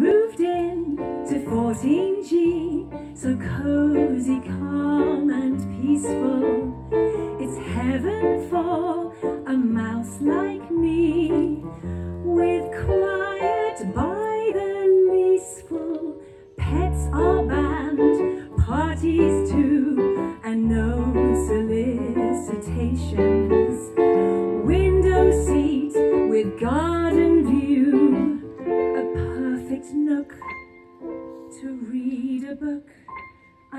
moved in to 14G, so cozy, calm and peaceful. It's heaven for a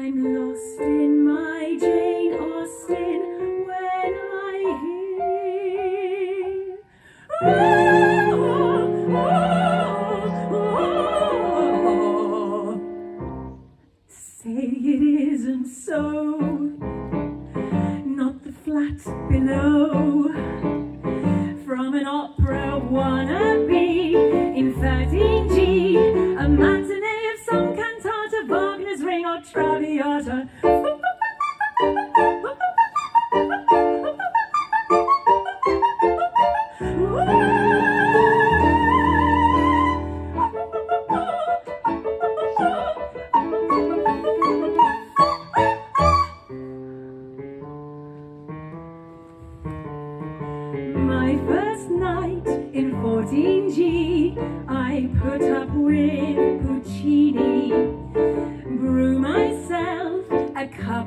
I'm lost in my Jane Austen when I hear. Oh, oh, oh, Say it isn't so, not the flat below from an opera wannabe Traviata. My first night in 14G, I put up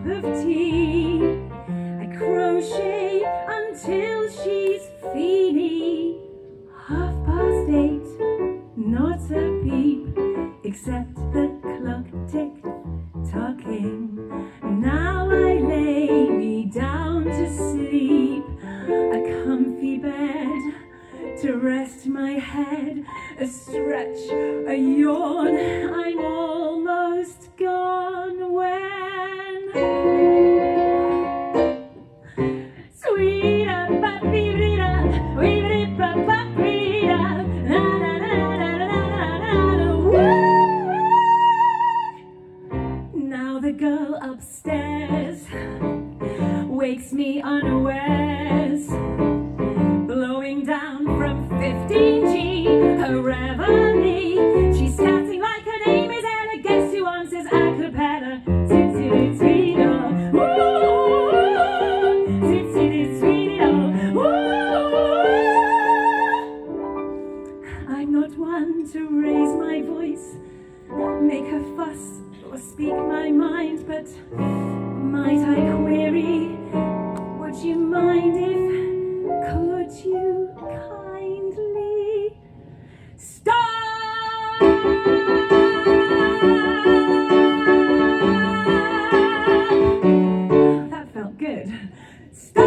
of tea, I crochet until she's feeny. Half past eight, not a peep, except the clock tick tocking. Now I lay me down to sleep a comfy bed to rest my head, a stretch, a yawn. I'm Now the girl upstairs wakes me unawares to raise my voice Make a fuss or speak my mind But might I query would you mind if, could you kindly stop? That felt good. Stop!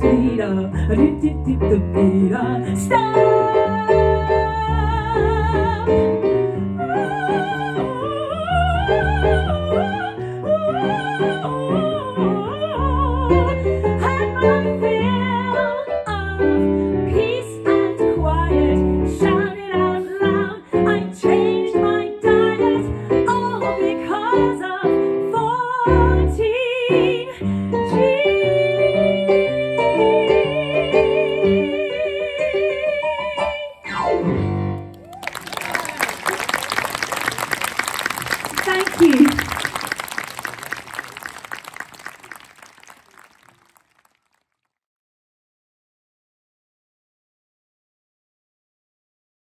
Zit-zit-zit-da, rit-dit-dit-da-dee-da. Stop!